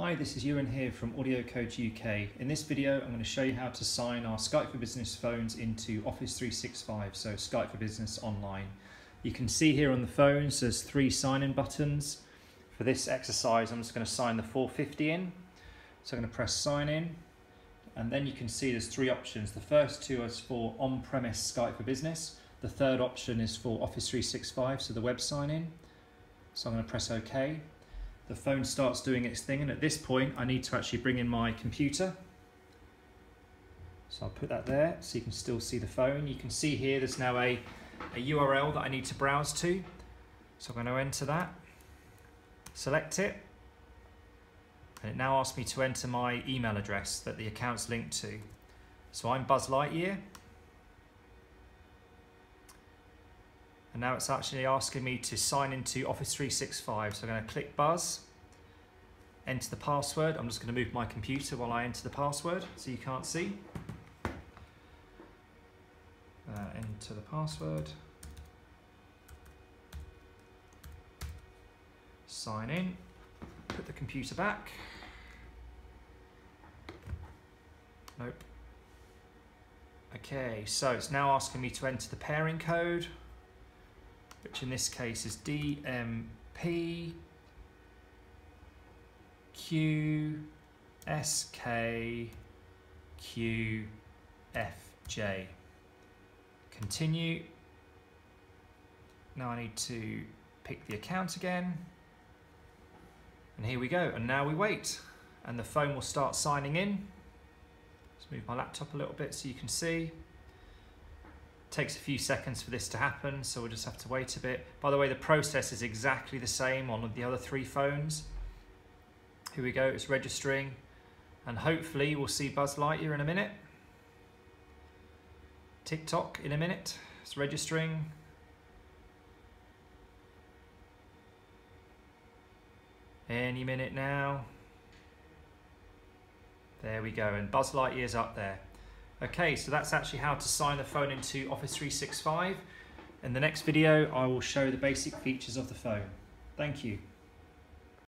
Hi, this is Ewan here from AudioCodes UK. In this video, I'm going to show you how to sign our Skype for Business phones into Office 365, so Skype for Business Online. You can see here on the phones there's three sign-in buttons. For this exercise, I'm just going to sign the 450 in. So I'm going to press sign in, and then you can see there's three options. The first two is for on-premise Skype for Business. The third option is for Office 365, so the web sign-in. So I'm going to press OK the phone starts doing its thing and at this point I need to actually bring in my computer. So I'll put that there so you can still see the phone. You can see here there's now a, a URL that I need to browse to. So I'm going to enter that select it and it now asks me to enter my email address that the account's linked to. So I'm Buzz Lightyear And now it's actually asking me to sign into Office 365. So I'm going to click Buzz, enter the password. I'm just going to move my computer while I enter the password so you can't see. Uh, enter the password. Sign in, put the computer back. Nope. Okay, so it's now asking me to enter the pairing code which in this case is DMP Q SK Q FJ. Continue. Now I need to pick the account again. And here we go. And now we wait. And the phone will start signing in. Let's move my laptop a little bit so you can see takes a few seconds for this to happen, so we'll just have to wait a bit. By the way, the process is exactly the same on the other three phones. Here we go, it's registering, and hopefully we'll see Buzz Lightyear in a minute. TikTok in a minute, it's registering. Any minute now. There we go, and Buzz Lightyear's up there. Okay, so that's actually how to sign the phone into Office 365. In the next video, I will show the basic features of the phone. Thank you.